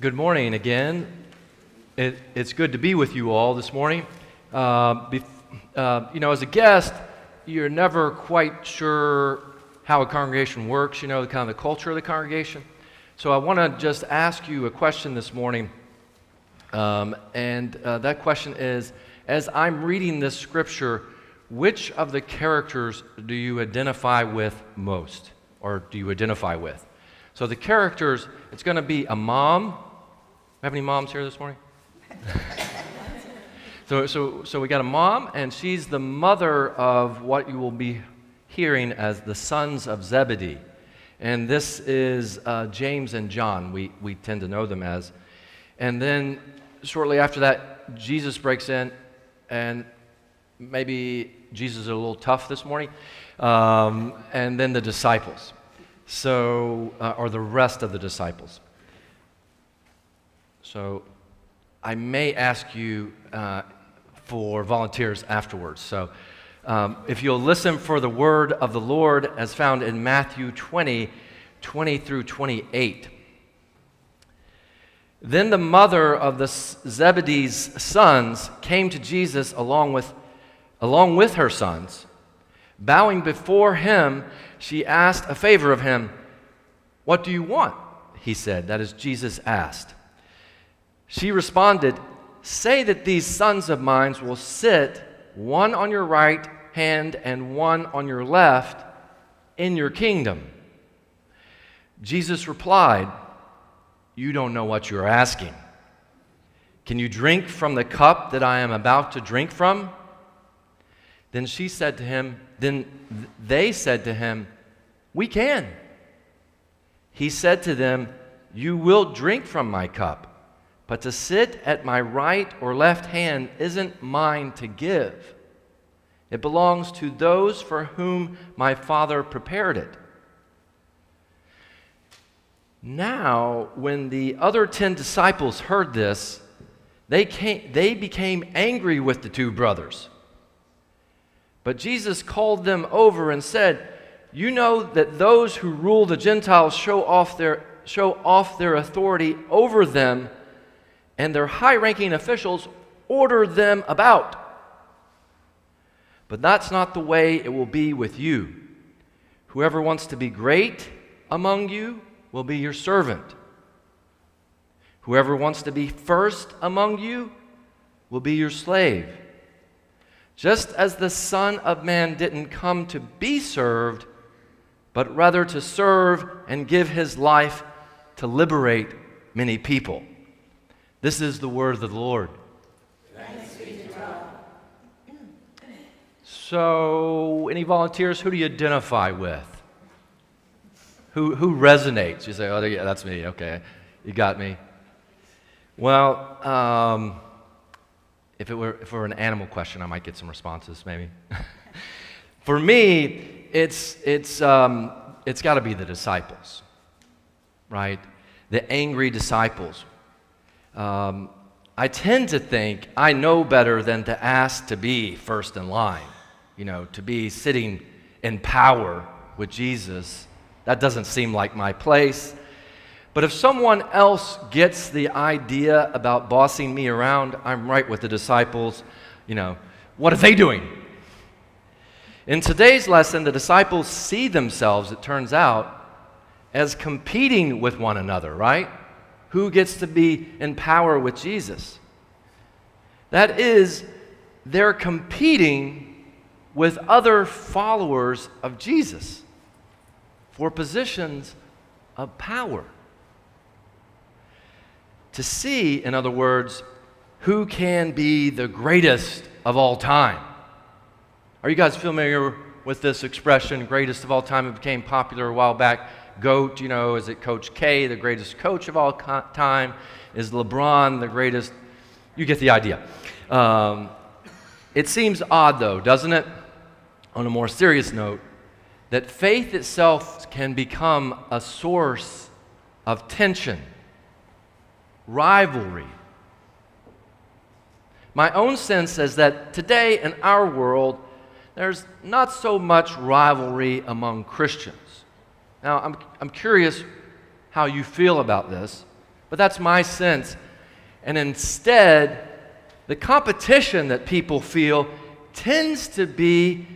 Good morning again. It, it's good to be with you all this morning. Uh, bef- uh, you know, as a guest, you're never quite sure how a congregation works, you know, the kind of the culture of the congregation. So I want to just ask you a question this morning. Um, and uh, that question is As I'm reading this scripture, which of the characters do you identify with most? Or do you identify with? So the characters, it's going to be a mom, have any moms here this morning? so, so, so we got a mom, and she's the mother of what you will be hearing as the sons of Zebedee. And this is uh, James and John, we, we tend to know them as. And then shortly after that, Jesus breaks in, and maybe Jesus is a little tough this morning. Um, and then the disciples. So, uh, or the rest of the disciples. So I may ask you uh, for volunteers afterwards. So um, if you'll listen for the word of the Lord as found in Matthew 20, 20 through 28. Then the mother of the Zebedee's sons came to Jesus along with, along with her sons. Bowing before him, she asked a favor of him. What do you want? He said. That is, Jesus asked. She responded, Say that these sons of mine will sit, one on your right hand and one on your left, in your kingdom. Jesus replied, You don't know what you're asking. Can you drink from the cup that I am about to drink from? Then she said to him, Then they said to him, We can. He said to them, You will drink from my cup but to sit at my right or left hand isn't mine to give. It belongs to those for whom my Father prepared it. Now, when the other ten disciples heard this, they, came, they became angry with the two brothers. But Jesus called them over and said, You know that those who rule the Gentiles show off their, show off their authority over them and their high ranking officials order them about. But that's not the way it will be with you. Whoever wants to be great among you will be your servant. Whoever wants to be first among you will be your slave. Just as the Son of Man didn't come to be served, but rather to serve and give his life to liberate many people. This is the word of the Lord. So, any volunteers? Who do you identify with? Who, who resonates? You say, oh, yeah, that's me. Okay, you got me. Well, um, if, it were, if it were an animal question, I might get some responses, maybe. For me, it's, it's, um, it's got to be the disciples, right? The angry disciples um, I tend to think I know better than to ask to be first in line, you know, to be sitting in power with Jesus. That doesn't seem like my place. But if someone else gets the idea about bossing me around, I'm right with the disciples. You know, what are they doing? In today's lesson, the disciples see themselves, it turns out, as competing with one another, right? Who gets to be in power with Jesus. That is, they're competing with other followers of Jesus for positions of power. To see, in other words, who can be the greatest of all time. Are you guys familiar with this expression, greatest of all time? It became popular a while back. GOAT, you know, is it Coach K, the greatest coach of all time? Is LeBron the greatest? You get the idea. Um, it seems odd, though, doesn't it, on a more serious note, that faith itself can become a source of tension, rivalry. My own sense is that today in our world, there's not so much rivalry among Christians. Now, I'm, I'm curious how you feel about this. But that's my sense. And instead, the competition that people feel tends to be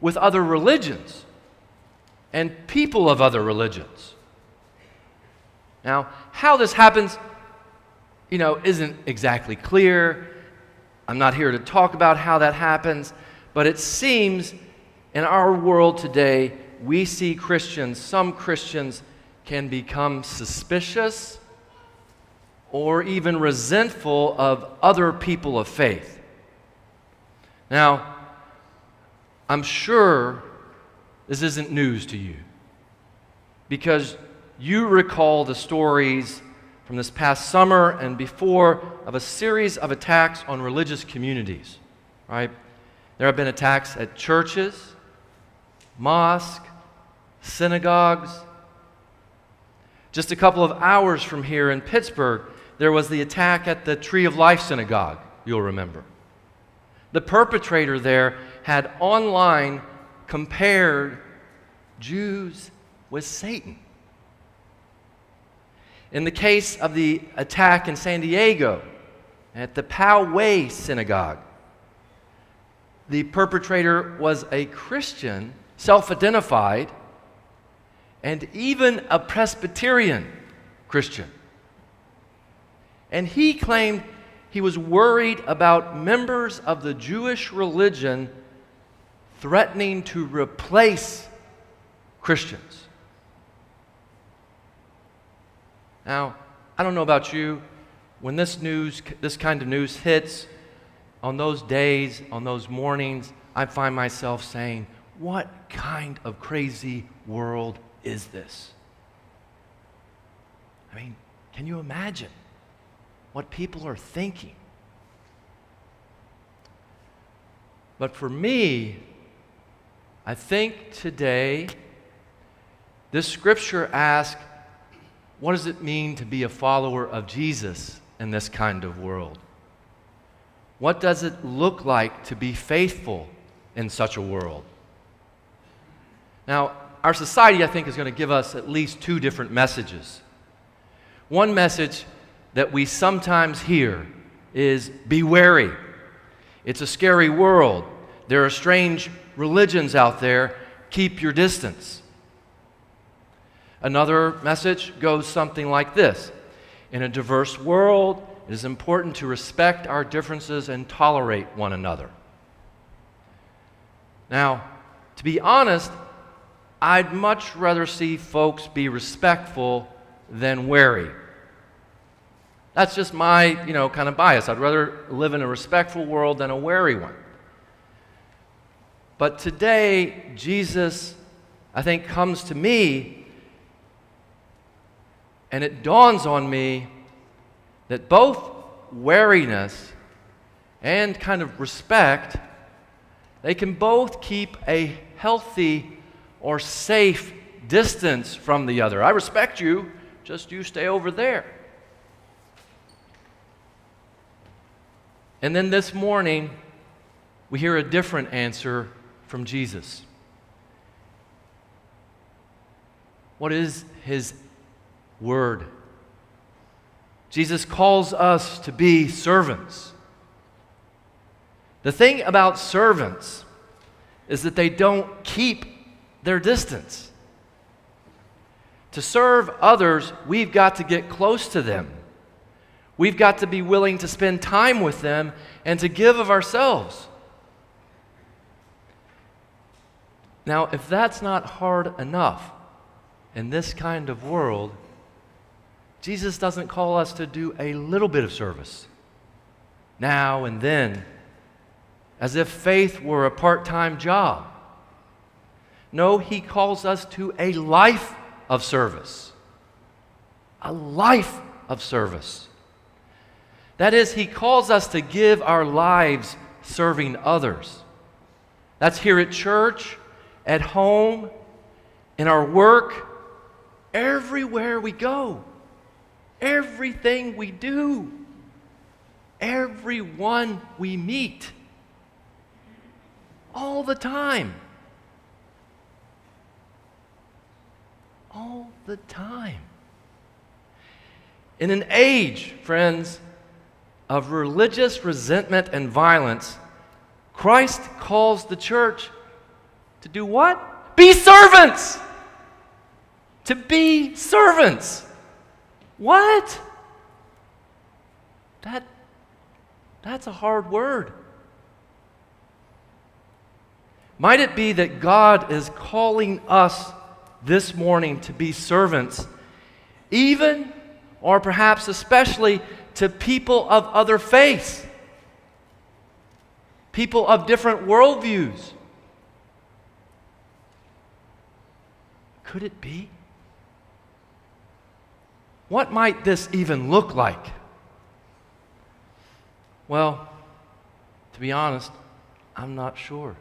with other religions and people of other religions. Now, how this happens, you know, isn't exactly clear. I'm not here to talk about how that happens, but it seems in our world today, we see Christians, some Christians can become suspicious or even resentful of other people of faith. Now, I'm sure this isn't news to you because you recall the stories from this past summer and before of a series of attacks on religious communities, right? There have been attacks at churches, mosques, synagogues. Just a couple of hours from here in Pittsburgh, there was the attack at the Tree of Life Synagogue, you'll remember. The perpetrator there had online compared Jews with Satan. In the case of the attack in San Diego at the Poway Synagogue, the perpetrator was a Christian, self identified, and even a Presbyterian Christian. And he claimed he was worried about members of the Jewish religion threatening to replace Christians. Now, I don't know about you, when this news, this kind of news hits, on those days, on those mornings, I find myself saying, What kind of crazy world is this? I mean, can you imagine what people are thinking? But for me, I think today, this scripture asks, what does it mean to be a follower of Jesus in this kind of world? What does it look like to be faithful in such a world? Now, our society, I think, is going to give us at least two different messages. One message that we sometimes hear is be wary. It's a scary world. There are strange religions out there. Keep your distance. Another message goes something like this In a diverse world, it is important to respect our differences and tolerate one another. Now, to be honest, I'd much rather see folks be respectful than wary. That's just my, you know, kind of bias. I'd rather live in a respectful world than a wary one. But today, Jesus, I think, comes to me, and it dawns on me that both wariness and kind of respect, they can both keep a healthy or safe distance from the other. I respect you, just you stay over there. And then this morning, we hear a different answer from Jesus. What is his word? Jesus calls us to be servants. The thing about servants is that they don't keep their distance. To serve others, we've got to get close to them. We've got to be willing to spend time with them and to give of ourselves. Now, if that's not hard enough in this kind of world, Jesus doesn't call us to do a little bit of service now and then, as if faith were a part time job. No, He calls us to a life of service. A life of service. That is, He calls us to give our lives serving others. That's here at church, at home, in our work, everywhere we go everything we do, everyone we meet, all the time. All the time. In an age, friends, of religious resentment and violence, Christ calls the church to do what? Be servants! To be servants. What? That, that's a hard word. Might it be that God is calling us this morning to be servants, even or perhaps especially to people of other faiths, people of different worldviews? Could it be? What might this even look like? Well, to be honest, I'm not sure.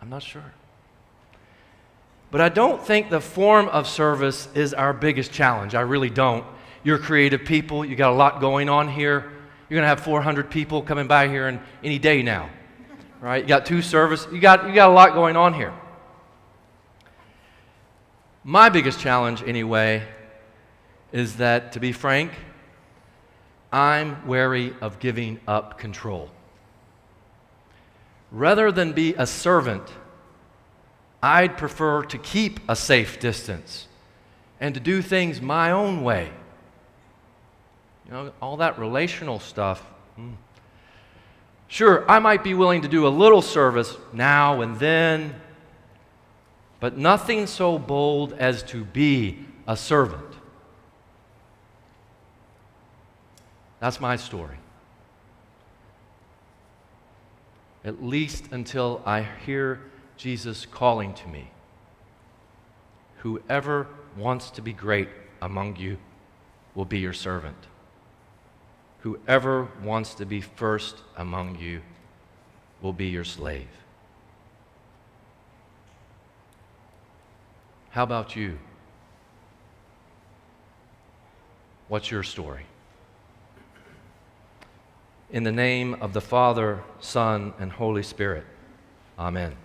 I'm not sure. But I don't think the form of service is our biggest challenge. I really don't. You're creative people, you got a lot going on here. You're going to have 400 people coming by here in any day now. Right? You got two service, you got you got a lot going on here. My biggest challenge anyway is that to be frank, I'm wary of giving up control. Rather than be a servant, I'd prefer to keep a safe distance and to do things my own way. You know, all that relational stuff. Hmm. Sure, I might be willing to do a little service now and then, but nothing so bold as to be a servant. That's my story. At least until I hear Jesus calling to me. Whoever wants to be great among you will be your servant. Whoever wants to be first among you will be your slave. How about you? What's your story? In the name of the Father, Son, and Holy Spirit, Amen.